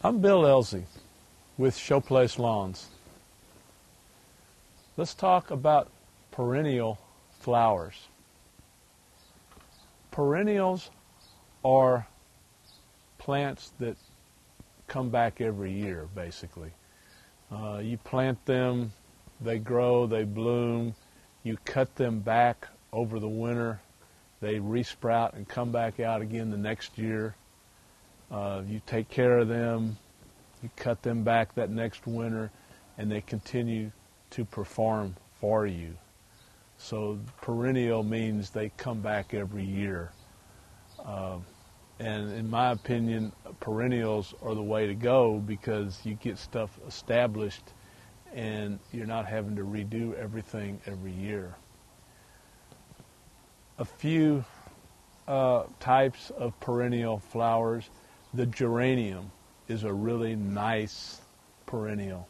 I'm Bill Elsey with Showplace Lawns. Let's talk about perennial flowers. Perennials are plants that come back every year, basically. Uh, you plant them, they grow, they bloom, you cut them back over the winter, they resprout and come back out again the next year. Uh, you take care of them, you cut them back that next winter, and they continue to perform for you. So perennial means they come back every year. Uh, and in my opinion, perennials are the way to go because you get stuff established and you're not having to redo everything every year. A few uh, types of perennial flowers. The geranium is a really nice perennial.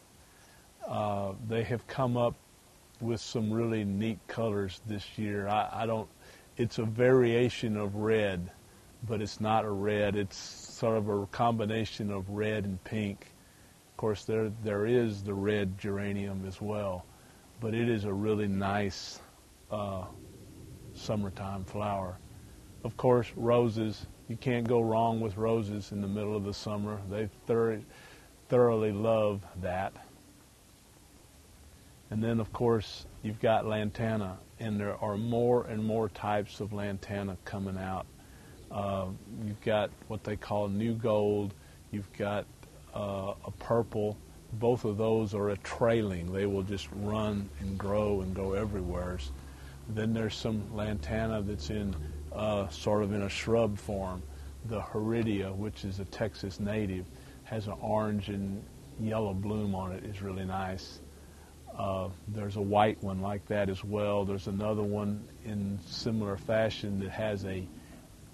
Uh, they have come up with some really neat colors this year. I, I don't. It's a variation of red, but it's not a red. It's sort of a combination of red and pink. Of course, there there is the red geranium as well, but it is a really nice uh, summertime flower. Of course, roses. You can't go wrong with roses in the middle of the summer. They thoroughly, thoroughly love that. And then, of course, you've got lantana, and there are more and more types of lantana coming out. Uh, you've got what they call new gold. You've got uh, a purple. Both of those are a trailing. They will just run and grow and go everywhere. Then there's some lantana that's in uh, sort of in a shrub form. The horrida, which is a Texas native, has an orange and yellow bloom on it. is really nice. Uh, there's a white one like that as well. There's another one in similar fashion that has a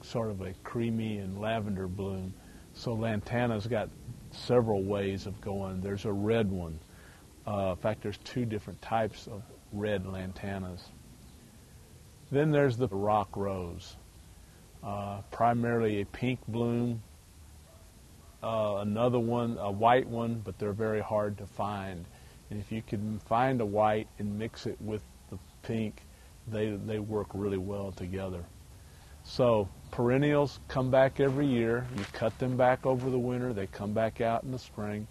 sort of a creamy and lavender bloom. So lantana's got several ways of going. There's a red one. Uh, in fact, there's two different types of red lantanas. Then there's the rock rose, uh, primarily a pink bloom. Uh, another one, a white one, but they're very hard to find. And if you can find a white and mix it with the pink, they, they work really well together. So perennials come back every year. You cut them back over the winter. They come back out in the spring.